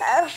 Uh,